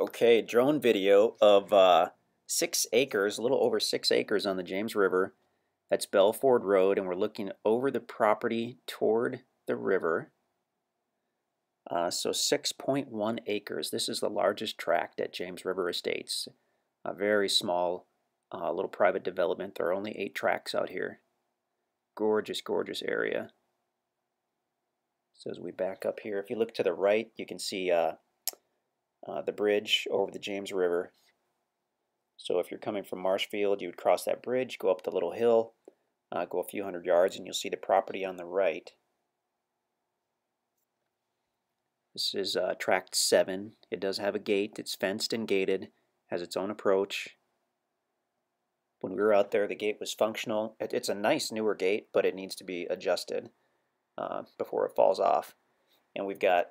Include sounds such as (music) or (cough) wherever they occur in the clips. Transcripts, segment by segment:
Okay, drone video of uh, six acres, a little over six acres on the James River. That's Belford Road, and we're looking over the property toward the river. Uh, so 6.1 acres. This is the largest tract at James River Estates. A very small uh, little private development. There are only eight tracks out here. Gorgeous, gorgeous area. So as we back up here, if you look to the right, you can see uh, the bridge over the James River. So if you're coming from Marshfield, you would cross that bridge, go up the little hill, uh, go a few hundred yards, and you'll see the property on the right. This is uh, tract 7. It does have a gate. It's fenced and gated, has its own approach. When we were out there, the gate was functional. It, it's a nice newer gate, but it needs to be adjusted uh, before it falls off. And we've got,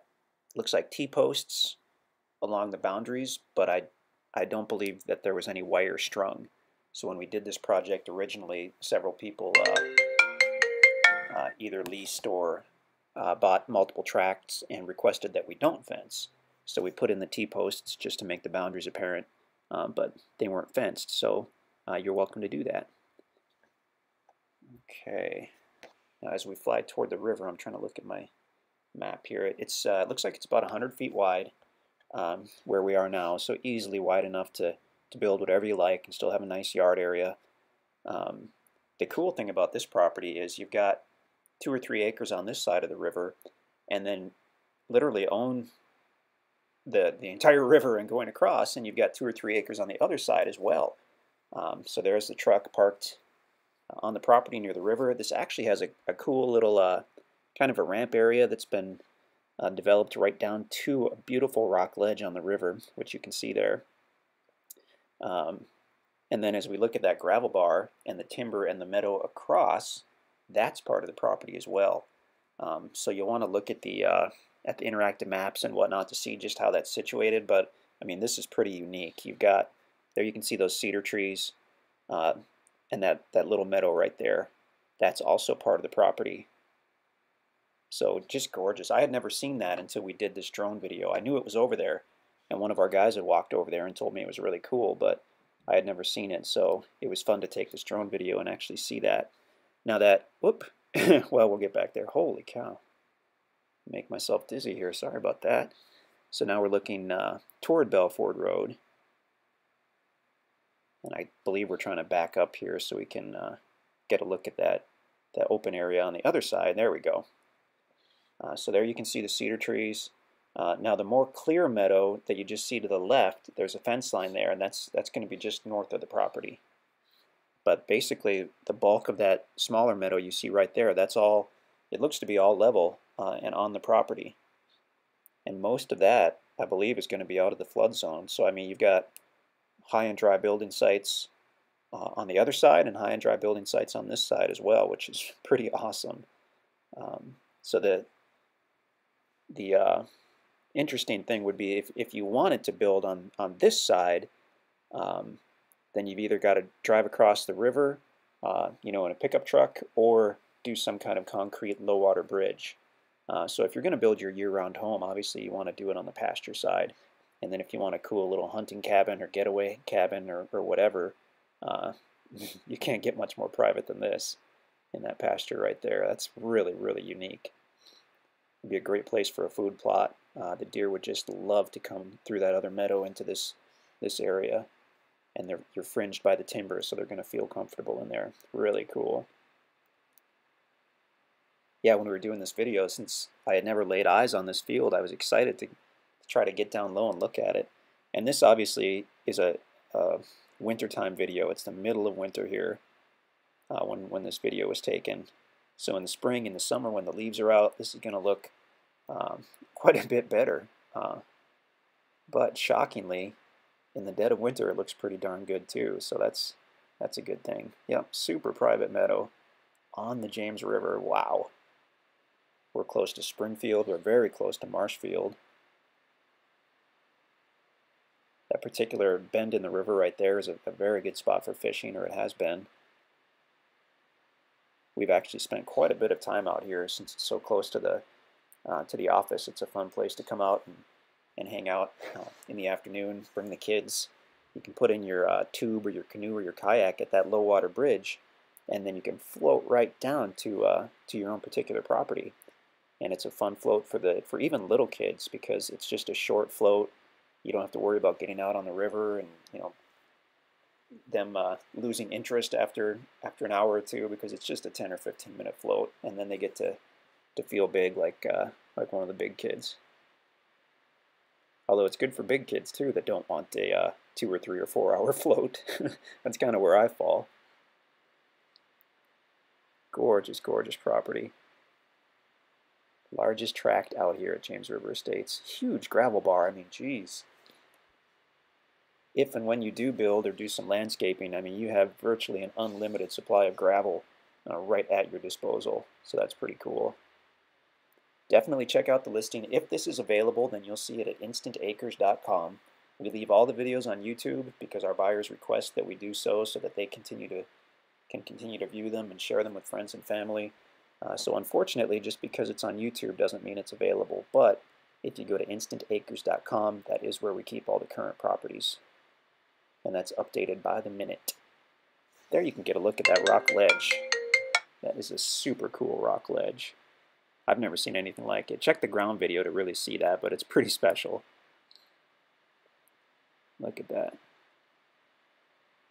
looks like T-posts along the boundaries, but I, I don't believe that there was any wire strung. So when we did this project originally, several people uh, uh, either leased or uh, bought multiple tracts and requested that we don't fence. So we put in the T-posts just to make the boundaries apparent, um, but they weren't fenced, so uh, you're welcome to do that. Okay, now as we fly toward the river, I'm trying to look at my map here. It's uh, it looks like it's about 100 feet wide um, where we are now, so easily wide enough to, to build whatever you like and still have a nice yard area. Um, the cool thing about this property is you've got two or three acres on this side of the river and then literally own the, the entire (laughs) river and going across and you've got two or three acres on the other side as well. Um, so there's the truck parked on the property near the river. This actually has a, a cool little uh, kind of a ramp area that's been uh, developed right down to a beautiful rock ledge on the river, which you can see there. Um, and then as we look at that gravel bar and the timber and the meadow across, that's part of the property as well. Um, so you'll want to look at the uh, at the interactive maps and whatnot to see just how that's situated. But I mean, this is pretty unique. You've got there you can see those cedar trees uh, and that that little meadow right there. That's also part of the property. So just gorgeous. I had never seen that until we did this drone video. I knew it was over there, and one of our guys had walked over there and told me it was really cool, but I had never seen it, so it was fun to take this drone video and actually see that. Now that, whoop, (coughs) well, we'll get back there. Holy cow. Make myself dizzy here. Sorry about that. So now we're looking uh, toward Belford Road. And I believe we're trying to back up here so we can uh, get a look at that, that open area on the other side. There we go. Uh, so there you can see the cedar trees. Uh, now the more clear meadow that you just see to the left, there's a fence line there, and that's that's going to be just north of the property. But basically, the bulk of that smaller meadow you see right there, that's all. It looks to be all level uh, and on the property, and most of that, I believe, is going to be out of the flood zone. So I mean, you've got high and dry building sites uh, on the other side, and high and dry building sites on this side as well, which is (laughs) pretty awesome. Um, so the the uh, interesting thing would be if, if you wanted to build on, on this side, um, then you've either got to drive across the river, uh, you know, in a pickup truck, or do some kind of concrete low water bridge. Uh, so if you're going to build your year-round home, obviously you want to do it on the pasture side. And then if you want a cool little hunting cabin or getaway cabin or, or whatever, uh, (laughs) you can't get much more private than this in that pasture right there. That's really, really unique. Be a great place for a food plot. Uh, the deer would just love to come through that other meadow into this this area. And they're, you're fringed by the timber, so they're going to feel comfortable in there. Really cool. Yeah, when we were doing this video, since I had never laid eyes on this field, I was excited to, to try to get down low and look at it. And this obviously is a, a wintertime video. It's the middle of winter here uh, when, when this video was taken. So in the spring and the summer when the leaves are out, this is going to look um, (laughs) quite a bit better. Uh, but shockingly, in the dead of winter, it looks pretty darn good too. So that's that's a good thing. Yep, super private meadow on the James River. Wow. We're close to Springfield. We're very close to Marshfield. That particular bend in the river right there is a, a very good spot for fishing, or it has been we've actually spent quite a bit of time out here since it's so close to the uh, to the office. It's a fun place to come out and, and hang out uh, in the afternoon, bring the kids. You can put in your uh, tube or your canoe or your kayak at that low water bridge, and then you can float right down to uh, to your own particular property. And it's a fun float for the for even little kids because it's just a short float. You don't have to worry about getting out on the river and you know them uh, losing interest after after an hour or two because it's just a 10 or 15 minute float, and then they get to to feel big like uh, like one of the big kids. Although it's good for big kids too that don't want a uh, two or three or four (laughs) hour float. (laughs) That's kind of where I fall. Gorgeous, gorgeous property. Largest tract out here at James River Estates. Huge gravel bar. I mean, geez if and when you do build or do some landscaping, I mean, you have virtually an unlimited supply of gravel uh, right at your disposal. So that's pretty cool. Definitely check out the listing. If this is available, then you'll see it at instantacres.com. We leave all the videos on YouTube because our buyers request that we do so so that they continue to can continue to view them and share them with friends and family. Uh, so unfortunately, just because it's on YouTube doesn't mean it's available. But if you go to instantacres.com, that is where we keep all the current properties and that's updated by the minute. There you can get a look at that rock ledge. That is a super cool rock ledge. I've never seen anything like it. Check the ground video to really see that, but it's pretty (laughs) special. Look at that.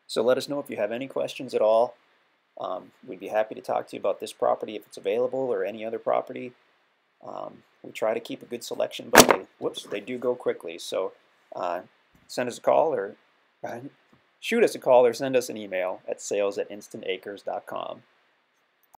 So let us know if you have any questions at all. Um, we'd be happy to talk to you about this property if it's available or any other property. Um, we try to keep a good selection, but they, whoops, they do go quickly. So uh, send us a call or Shoot us a call or send us an email at sales at instantacres.com.